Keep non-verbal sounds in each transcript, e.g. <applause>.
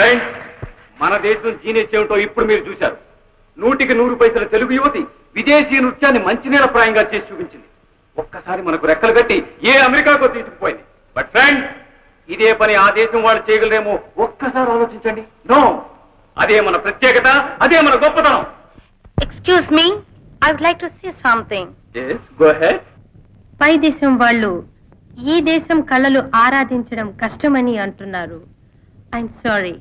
Friends మన దేశం జీనేస్ ఏమిటో ఇప్పుడు మీరు చూశారు. నూటికి నూరు పైసల తెలుగు యువతి విదేశీ నృత్యాన్ని మంచినీళ్ళప్రాయంగా చేసి చూపించింది. ఒక్కసారి మనకు రెక్కలు కట్టి ఏ అమెరికాకో తీసుకుపోయింది. బట్ ఫ్రెండ్స్ ఇదే పని ఆ దేశం వాళ్ళు చేయగలరేమో ఒక్కసారి ఆలోచించండి. నో అదే మన ప్రత్యేకత అదే మన గొప్పతనం. Excuse me I would like to say something పై దేశం వాళ్ళు ఈ దేశం కళలు ఆరాధించడం కష్టమని అంటున్నారు. ఐఎమ్ సారీ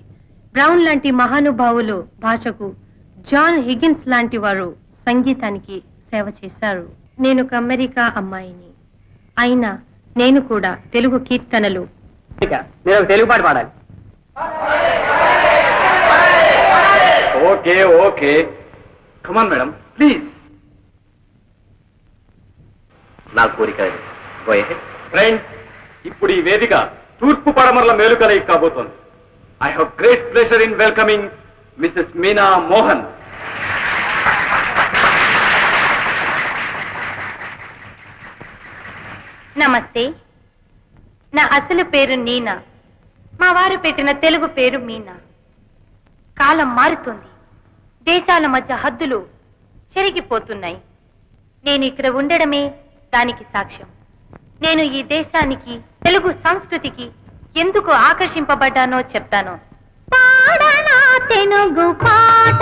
బ్రౌన్ లాంటి మహానుభావులు భాషకు జాన్ హిగిన్స్ లాంటి వారు సంగీతానికి సేవ చేశారు. నేను ఒక అమెరికా అమ్మాయిని. అయినా నేను కూడా తెలుగు కీర్తనలు. తెలుగు పాట పాడాలి. Okay okay. Come on madam please నా కోరిక ఫ్రెండ్స్ ఇప్పుడు ఈ వేదిక తూర్పు పడమరల మేలుకలై కాబోతోంది. I have great pleasure in welcoming Mrs. Meena Mohan నమస్తే. నా అసలు పేరు నీనా. మా వారు పెట్టిన తెలుగు పేరు మీనా. కాలం మారుతుంది. దేశాల మధ్య హద్దులు చెరిగిపోతున్నాయి. నేను ఇక్కడ ఉండడమే దానికి సాక్ష్యం. నేను ఈ దేశానికి తెలుగు సంస్కృతికి ఎందుకు ఆకర్షింపబడ్డానో చెప్తాను. పాడనా తెలుగు పాట.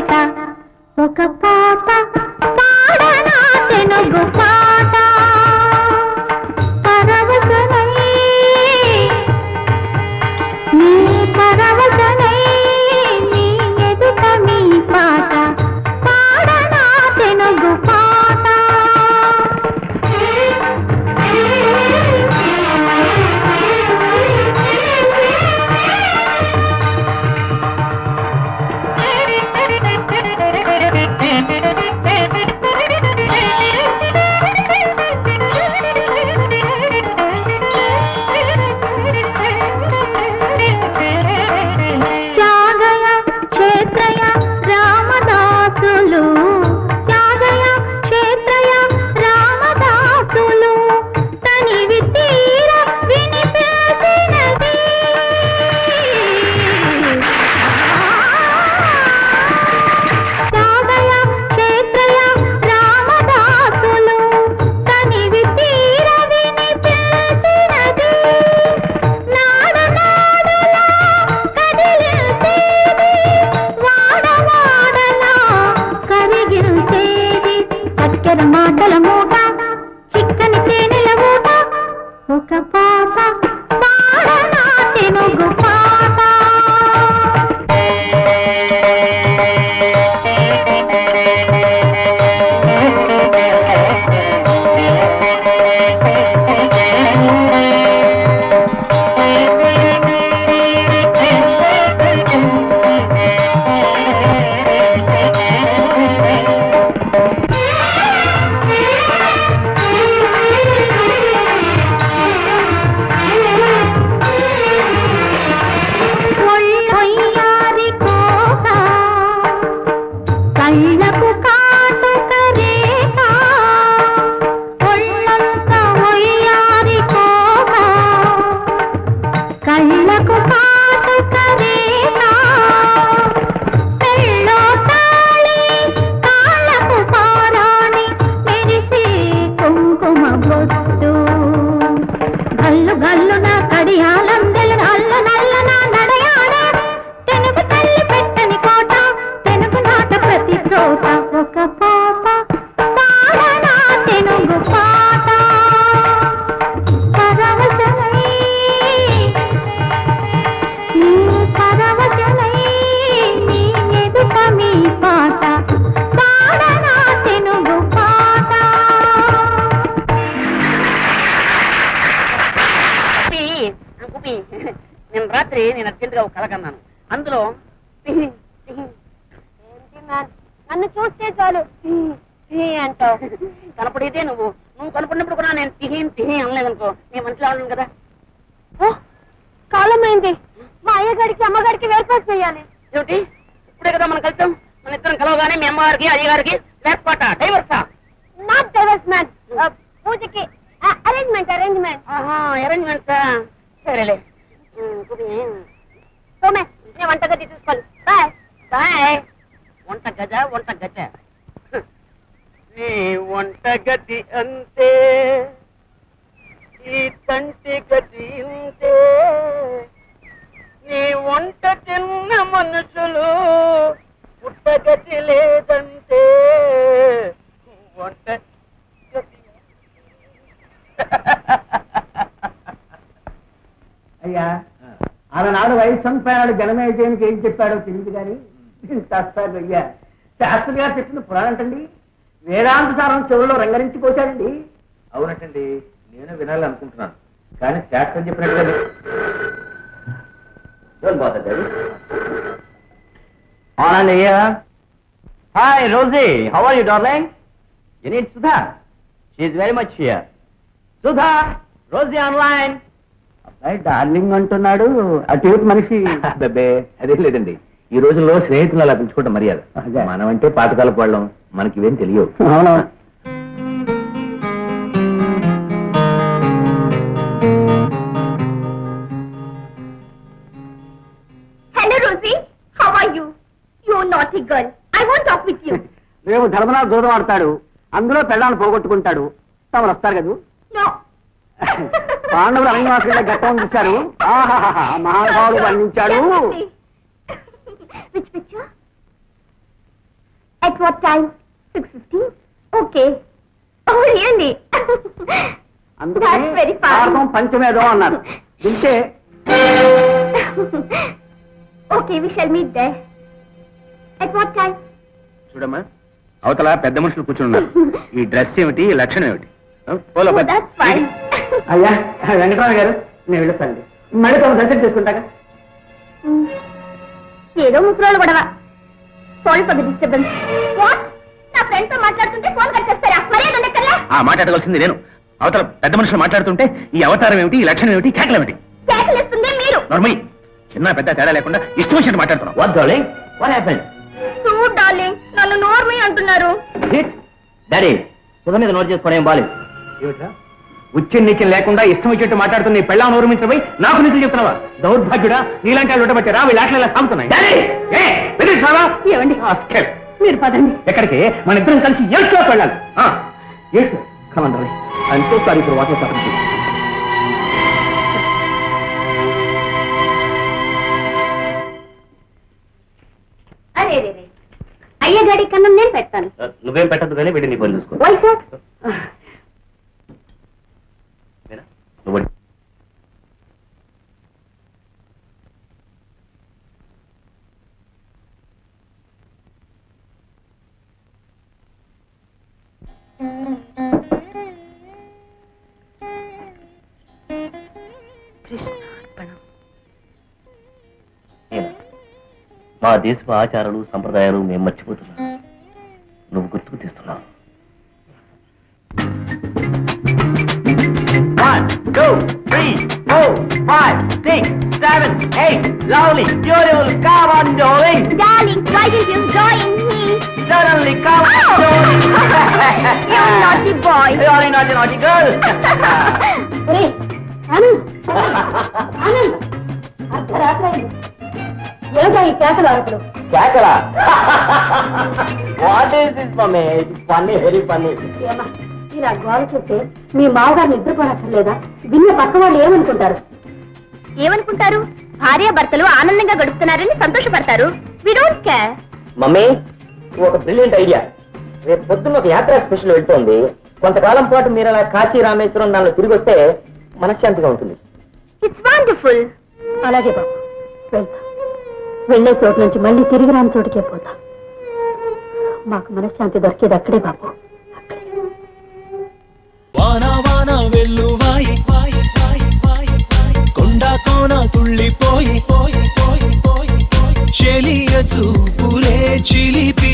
పేట ఒక పాట పాడనా తెనుగు పాట కళ కన్నాను. అందులో టిహి, టిహి. ఏంటి మ్యాన్ నన్ను చూస్తే చాలు. అంటావు. <laughs> కనపడితే నువ్వు. నువ్వు కనపడినప్పుడు కూడా నేను తిహి తిహి అనలేదనుకో. నీ మనసులో ఉన్నాను కదా. ఓ కాలమైంది. మా అయ్యగారికి అమ్మగారికి వేర్పాటు చేయాలి. ఏమిటి? ఇప్పుడే కదా మనం కలిసాం. మన ఇద్దరం కలవగానే మీ అమ్మగారికి అయ్యగారికి లేకపోట డైవర్సా? నాట్ డైవర్స్ మ్యాన్ పూజకి అరేంజ్మెంట్ అరేంజ్మెంట్ ఆహా అరేంజ్మెంట్సా సరేలే. సోమే నేను వంటగది చూసుకోవాలి. బాయ్. బాయ్. వంట గజ వంట గజ నీ వంట గతి అంతే. ఈ తంటి గతి ఇంతే. నీ వంట తిన్న మనుషులు పుట్టగతి లేదంటే. వంట గతి అయ్యా ఆనాడు వైశంపాయనాడు జనమేజయానికి ఏం చెప్పాడో తెలియదు కానీ శాస్త్రాలు అయ్యా శాస్త్రి గారు చెప్పిన పురాణం అంటండి. వేదాంత సారం చెవుల్లో రంగరించి పోశాడండి అవునటండి. నేను వినాలనుకుంటున్నాను. కానీ శాస్త్రం డాడీ అవునండి hi Rosie. How are you darling you need Sudha she very much here Sudha Rosie online అబ్బాయి డార్లింగ్ అంటున్నాడు. అటు మనిషి. అబ్బే అదేం లేదండి. ఈ రోజుల్లో స్నేహితులు అలా మర్యాద. మనం అంటే పాతకాలపు వాళ్ళం మనకి ఇవేం తెలియవు. అవును. Hello Rosie how are you you naughty girl I want talk with you రేపు ధర్మనాథ్ దూరం ఆడతాడు అందులో పెళ్ళాన్ని పోగొట్టుకుంటాడు. తమరు వస్తారు కదా? నో <laughs> పాండవులు అరణ్యవాసులుగా ఘట్టం చూశారు ఆహాహా వర్ణించాడు Which picture? At what time? 6.15? Okay. Oh, really? That's very పంచమేదో అన్నారు? చూడమ్మా అవతల పెద్ద మనుషులు కూర్చుని ఉన్నారు ఈ డ్రెస్ ఏమిటి ఈ లక్షణం ఏమిటి పోలో అయ్యా వెంకటరామ గారు నేను వెళ్తానండి మళ్ళీ తమ దర్శనం చేసుకుంటాగా ఏదో ముసలోళ్ళు గొడవ. Sorry for the disturbance what నా ఫ్రెండ్తో మాట్లాడుతుంటే ఫోన్ కట్ చేస్తారా మర్యాద ఉండక్కర్లా? ఆ మాట్లాడవలసింది నేను. అవతల పెద్ద మనుషులు మాట్లాడుతుంటే ఈ అవతారం ఏమిటి ఈ లక్షణం ఏమిటి కేకలం ఏమిటి? కేకలిస్తుంది మీరు. నర్మయ్య చిన్న పెద్ద తేడా లేకుండా ఇష్టం వచ్చినట్టు మాట్లాడుతున్నాం what darling what happened to darling నన్ను నోర్మి అంటున్నారు. డాడీ సుధ మీద నోట్ చేసుకోవడం ఏం బాలేదు. ఉచ్చి నీచం లేకుండా ఇష్టం వచ్చేట్టు మాట్లాడుతున్న నీ పెళ్ళాం నోరుమించబోయి నాకు నీతులు చెప్తున్నావా? దౌర్భాగ్యుడా నీలాంటి వాళ్ళు ఉండబట్టి రా వీళ్ళ ఆటలు ఇలా సాగుతున్నాయి. మీరు పదండి. ఎక్కడికి? మన ఇద్దరం కలిసి ఏడ్చులోకి వెళ్ళాలి. ఏడ్చు అంతే సారీ ఇప్పుడు వాటర్ సఫర్ అరే రే రే అయ్య గాడి కన్నం నేను పెడతాను. నువ్వేం పెట్టద్దు కానీ వీడిని పని చూసుకో. కృష్ణార్పణం? మా దేశపు ఆచారాలు సంప్రదాయాలు మేము మర్చిపోతున్నాం నువ్వు గుర్తుకు తీస్తున్నావు One, two, three, four, five, six, seven, eight. Lovely, beautiful. Come on, darling. Darling why did you join me Suddenly, come on, Oh! darling. you naughty boy Darling, naughty, naughty girl. ఏమిటా ఈ కేకలు అరకులు కేకలా? What is this mummy? Funny very funny ఏమా ఇలా గోల చెప్తే మీ మామగారు నిద్రపోనక్కర్లేదా? విన్న పక్క వాళ్ళు ఏమనుకుంటారు? ఏమనుకుంటారు? భార్య భర్తలు ఆనందంగా గడుపుతున్నారని సంతోషపడతారు. వి డోంట్ కేర్ మమ్మీ ఒక బ్రిలియంట్ ఐడియా రేపు పొద్దున్న ఒక యాత్రా స్పెషల్ వెళ్తోంది. కొంతకాలం పాటు మీరు అలా కాశీ రామేశ్వరం దానిలో తిరిగి వస్తే మనశ్శాంతిగా ఉంటుంది. ఇట్స్ వండర్ఫుల్ అలాగే బాబు. వెళ్తా వెళ్ళే చోటు నుంచి మళ్ళీ తిరిగి రాని చోటుకే పోతా. మాకు మనశ్శాంతి దొరికేది అక్కడే బాబు. అక్కడే వాన వాన వెల్లువాయి కొండ కోన తుళ్ళిపోయి పోయి పోయి చెలియ చూపులే చిలిపి